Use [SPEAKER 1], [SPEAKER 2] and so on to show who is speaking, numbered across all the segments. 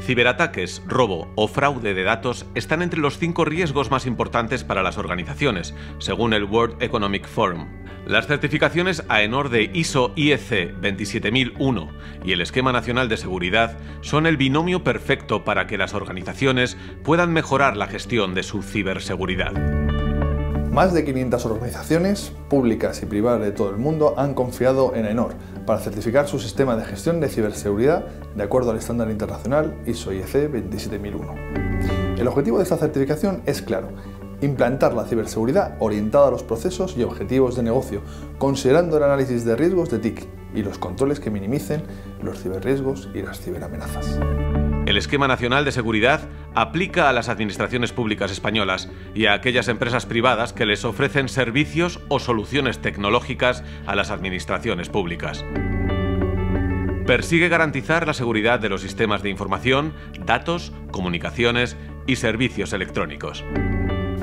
[SPEAKER 1] Ciberataques, robo o fraude de datos están entre los cinco riesgos más importantes para las organizaciones, según el World Economic Forum. Las certificaciones AENOR de ISO IEC 27001 y el Esquema Nacional de Seguridad son el binomio perfecto para que las organizaciones puedan mejorar la gestión de su ciberseguridad.
[SPEAKER 2] Más de 500 organizaciones, públicas y privadas de todo el mundo, han confiado en AENOR para certificar su sistema de gestión de ciberseguridad de acuerdo al estándar internacional ISO IEC 27001. El objetivo de esta certificación es claro, implantar la ciberseguridad orientada a los procesos y objetivos de negocio, considerando el análisis de riesgos de TIC y los controles que minimicen los ciberriesgos y las ciberamenazas.
[SPEAKER 1] El Esquema Nacional de Seguridad aplica a las administraciones públicas españolas y a aquellas empresas privadas que les ofrecen servicios o soluciones tecnológicas a las administraciones públicas. Persigue garantizar la seguridad de los sistemas de información, datos, comunicaciones y servicios electrónicos.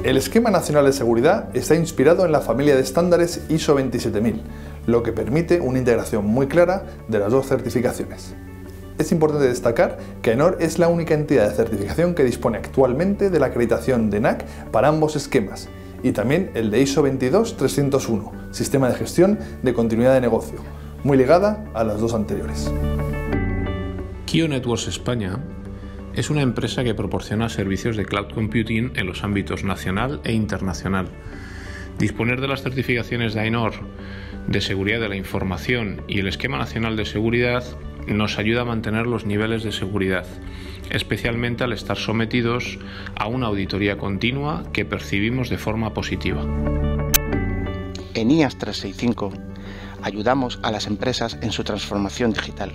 [SPEAKER 2] El Esquema Nacional de Seguridad está inspirado en la familia de estándares ISO 27000, lo que permite una integración muy clara de las dos certificaciones. Es importante destacar que ENOR es la única entidad de certificación que dispone actualmente de la acreditación de NAC para ambos esquemas y también el de ISO 22301, Sistema de Gestión de Continuidad de Negocio, muy ligada a las dos anteriores.
[SPEAKER 3] Kio Networks España es una empresa que proporciona servicios de cloud computing en los ámbitos nacional e internacional. Disponer de las certificaciones de AENOR de seguridad de la información y el Esquema Nacional de Seguridad nos ayuda a mantener los niveles de seguridad, especialmente al estar sometidos a una auditoría continua que percibimos de forma positiva.
[SPEAKER 4] En IAS 365 ayudamos a las empresas en su transformación digital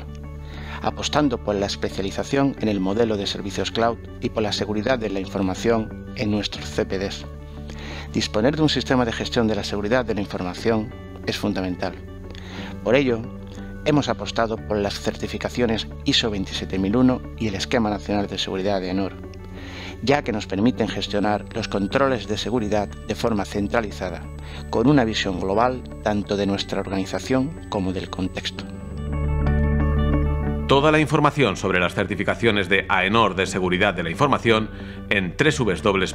[SPEAKER 4] apostando por la especialización en el modelo de servicios cloud y por la seguridad de la información en nuestros CPDs. Disponer de un sistema de gestión de la seguridad de la información es fundamental. Por ello, hemos apostado por las certificaciones ISO 27001 y el Esquema Nacional de Seguridad de ENOR, ya que nos permiten gestionar los controles de seguridad de forma centralizada, con una visión global tanto de nuestra organización como del contexto.
[SPEAKER 1] Toda la información sobre las certificaciones de AENOR de seguridad de la información en www.aenor.com.